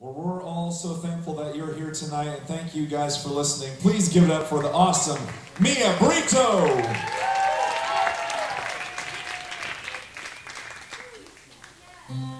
Well, we're all so thankful that you're here tonight, and thank you guys for listening. Please give it up for the awesome Mia Brito. Yeah.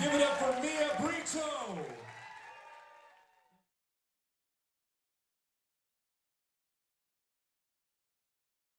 Give it up for Mia Brito.